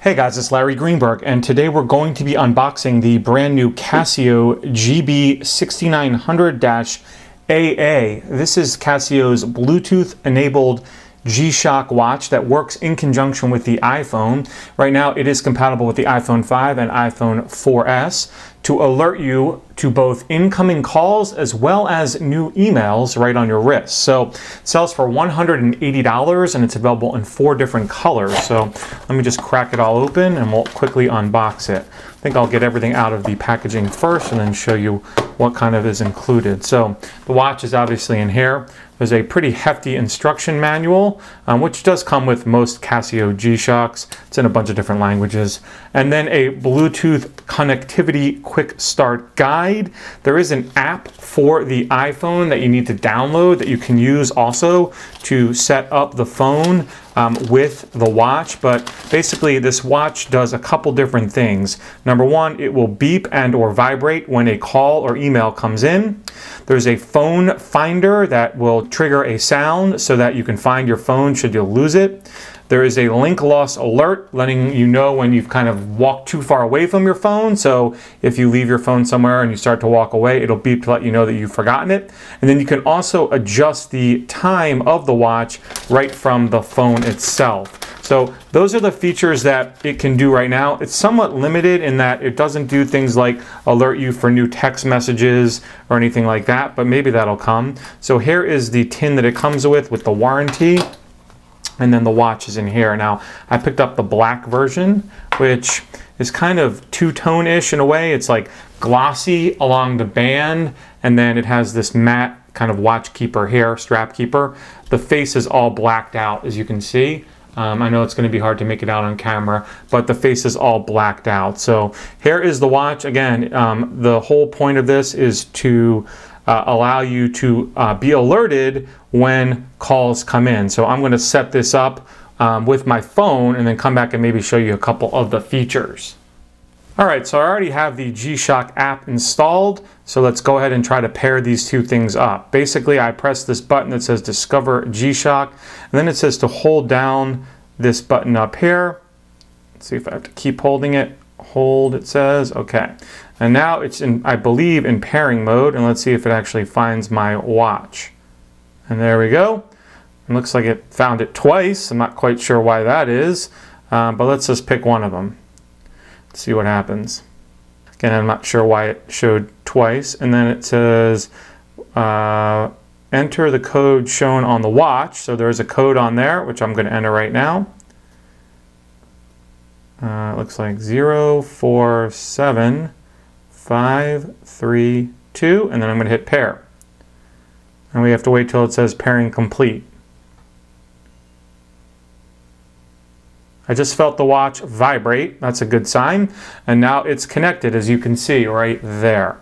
Hey guys, it's Larry Greenberg, and today we're going to be unboxing the brand new Casio GB6900-AA. This is Casio's Bluetooth enabled G-Shock watch that works in conjunction with the iPhone. Right now it is compatible with the iPhone 5 and iPhone 4S to alert you to both incoming calls as well as new emails right on your wrist. So it sells for $180 and it's available in four different colors. So let me just crack it all open and we'll quickly unbox it. I think I'll get everything out of the packaging first and then show you what kind of is included. So the watch is obviously in here. There's a pretty hefty instruction manual, um, which does come with most Casio G-Shocks. It's in a bunch of different languages. And then a Bluetooth connectivity quick start guide. There is an app for the iPhone that you need to download that you can use also to set up the phone um, with the watch. But basically this watch does a couple different things. Number one, it will beep and or vibrate when a call or email comes in. There's a phone finder that will trigger a sound so that you can find your phone should you lose it. There is a link loss alert letting you know when you've kind of walked too far away from your phone. So if you leave your phone somewhere and you start to walk away, it'll beep to let you know that you've forgotten it. And then you can also adjust the time of the watch right from the phone itself. So those are the features that it can do right now. It's somewhat limited in that it doesn't do things like alert you for new text messages or anything like that, but maybe that'll come. So here is the tin that it comes with with the warranty and then the watch is in here. Now, I picked up the black version, which is kind of two-tone-ish in a way. It's like glossy along the band, and then it has this matte kind of watch keeper here, strap keeper. The face is all blacked out, as you can see. Um, I know it's going to be hard to make it out on camera, but the face is all blacked out. So here is the watch. Again, um, the whole point of this is to uh, allow you to uh, be alerted when calls come in. So I'm going to set this up um, with my phone and then come back and maybe show you a couple of the features. All right, so I already have the G-Shock app installed, so let's go ahead and try to pair these two things up. Basically, I press this button that says Discover G-Shock, and then it says to hold down this button up here. Let's see if I have to keep holding it. Hold, it says, okay. And now it's in, I believe, in pairing mode. And let's see if it actually finds my watch. And there we go. It looks like it found it twice. I'm not quite sure why that is. Um, but let's just pick one of them. See what happens. Again, I'm not sure why it showed twice. And then it says, uh, enter the code shown on the watch. So there's a code on there, which I'm going to enter right now. Uh, it looks like 047 five, three, two, and then I'm going to hit pair. And we have to wait till it says pairing complete. I just felt the watch vibrate. That's a good sign. And now it's connected, as you can see right there.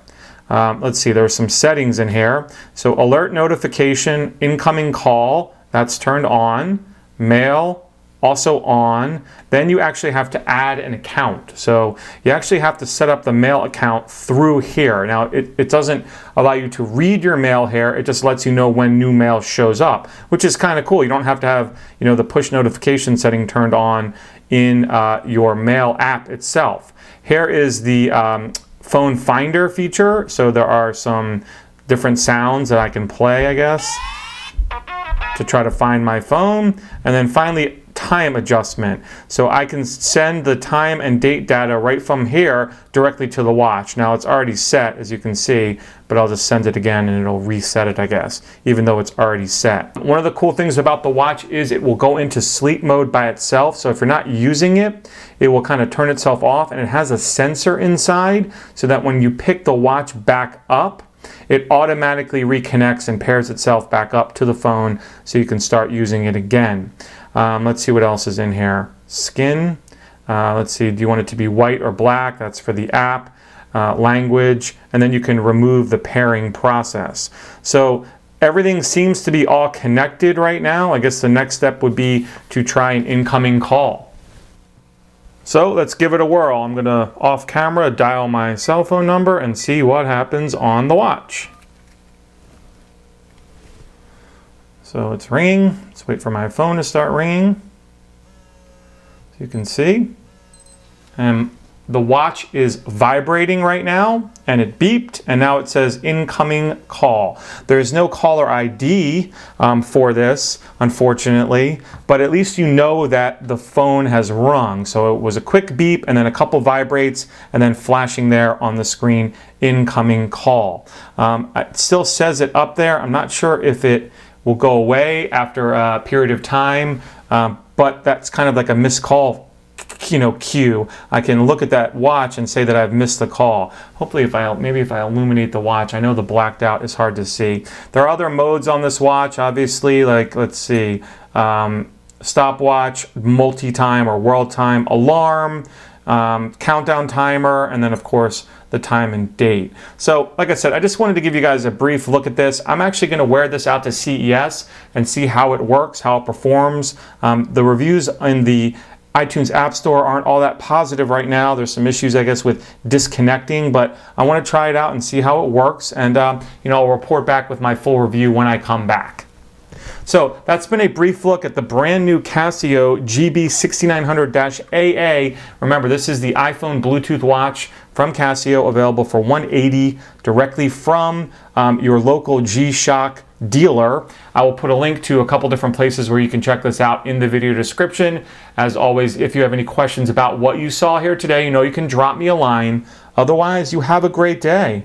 Um, let's see, there's some settings in here. So alert notification, incoming call, that's turned on. Mail, also on. Then you actually have to add an account. So you actually have to set up the mail account through here. Now it, it doesn't allow you to read your mail here. It just lets you know when new mail shows up, which is kind of cool. You don't have to have you know the push notification setting turned on in uh, your mail app itself. Here is the um, phone finder feature. So there are some different sounds that I can play, I guess to try to find my phone. And then finally, time adjustment. So I can send the time and date data right from here directly to the watch. Now it's already set as you can see, but I'll just send it again and it'll reset it I guess, even though it's already set. One of the cool things about the watch is it will go into sleep mode by itself. So if you're not using it, it will kind of turn itself off and it has a sensor inside so that when you pick the watch back up, it automatically reconnects and pairs itself back up to the phone so you can start using it again. Um, let's see what else is in here. Skin. Uh, let's see, do you want it to be white or black? That's for the app. Uh, language, and then you can remove the pairing process. So everything seems to be all connected right now. I guess the next step would be to try an incoming call. So let's give it a whirl. I'm gonna off camera dial my cell phone number and see what happens on the watch. So it's ringing. Let's wait for my phone to start ringing. So you can see. And the watch is vibrating right now and it beeped and now it says incoming call. There's no caller ID um, for this, unfortunately, but at least you know that the phone has rung. So it was a quick beep and then a couple vibrates and then flashing there on the screen, incoming call. Um, it still says it up there. I'm not sure if it will go away after a period of time, um, but that's kind of like a missed call you know cue. I can look at that watch and say that I've missed the call. Hopefully if I maybe if I illuminate the watch I know the blacked out is hard to see. There are other modes on this watch obviously like let's see um, stopwatch multi-time or world time alarm um, countdown timer and then of course the time and date. So like I said, I just wanted to give you guys a brief look at this. I'm actually going to wear this out to CES and see how it works, how it performs. Um, the reviews in the iTunes App Store aren't all that positive right now. There's some issues, I guess, with disconnecting, but I want to try it out and see how it works. And, um, you know, I'll report back with my full review when I come back. So that's been a brief look at the brand new Casio GB6900-AA. Remember, this is the iPhone Bluetooth watch from Casio, available for 180 directly from um, your local G-Shock dealer. I will put a link to a couple different places where you can check this out in the video description. As always, if you have any questions about what you saw here today, you know you can drop me a line. Otherwise, you have a great day.